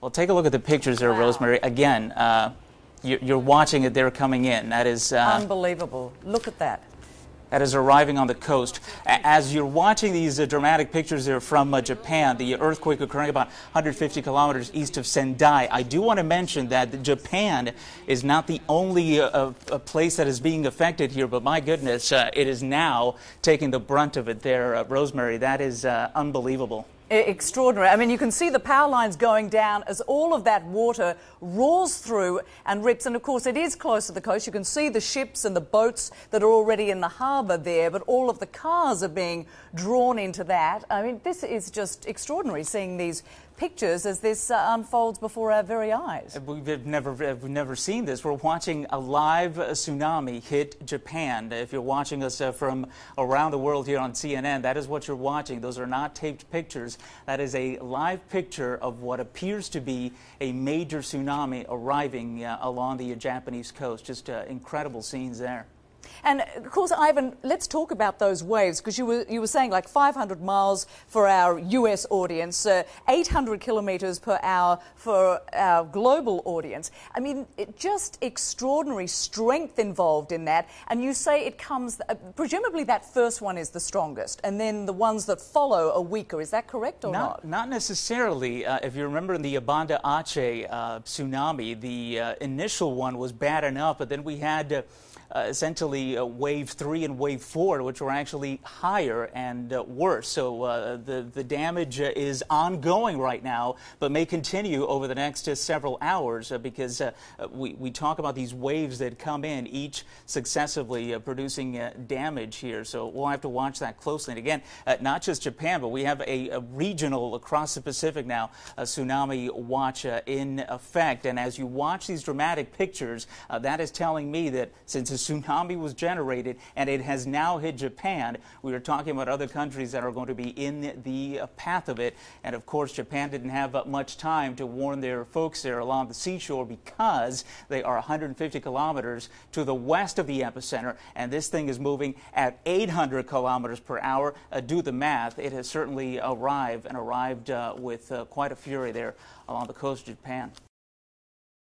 Well, take a look at the pictures there, Wow. Rosemary. Again, uh, you- you're watching it. They're coming in. That is. Uh, Unbelievable. Look at that. that is arriving on the coast. As you're watching these uh, dramatic pictures there from uh, Japan, the earthquake occurring about 150 kilometers east of Sendai, I do want to mention that Japan is not the only uh, uh, uh, place that is being affected here, but my goodness, uh, it is now taking the brunt of it there, uh, Rosemary. That is uh, unbelievable. Extraordinary. I mean, you can see the power lines going down as all of that water roars through and rips. And of course, it is close to the coast. You can see the ships and the boats that are already in the harbour there, but all of the cars are being drawn into that. I mean, this is just extraordinary seeing these pictures as this uh, unfolds before our very eyes. We've never, we've never seen this. We're watching a live uh, tsunami hit Japan. If you're watching us uh, from around the world here on CNN, that is what you're watching. Those are not taped pictures. That is a live picture of what appears to be a major tsunami arriving uh, along the Japanese coast. Just uh, incredible scenes there. And of course, Ivan, let's talk about those waves because you were you were saying like 500 miles for our U.S. audience, uh, 800 kilometres per hour for our global audience. I mean, it, just extraordinary strength involved in that. And you say it comes, uh, presumably that first one is the strongest, and then the ones that follow are weaker. Is that correct or not? Not, not necessarily. Uh, if you remember in the Banda Aceh uh, tsunami, the uh, initial one was bad enough, but then we had uh, essentially uh, wave three and wave four, which were actually higher and uh, worse. So uh, the, the damage uh, is ongoing right now, but may continue over the next uh, several hours uh, because we, we talk about these waves that come in, each successively producing damage here. So we'll have to watch that closely. And again, not just Japan, but we have a, a regional across the Pacific now, tsunami watch in effect. And as you watch these dramatic pictures, that is telling me that since a tsunami was generated and it has now hit Japan, we are talking about other countries that are going to be in the path of it. And of course, Japan didn't have much time to warn their folks there along the seashore because they are 150 kilometers to the west of the epicenter, and this thing is moving at 800 kilometers per hour. Uh, do the math. It has certainly arrived and arrived uh, with uh, quite a fury there along the coast of Japan.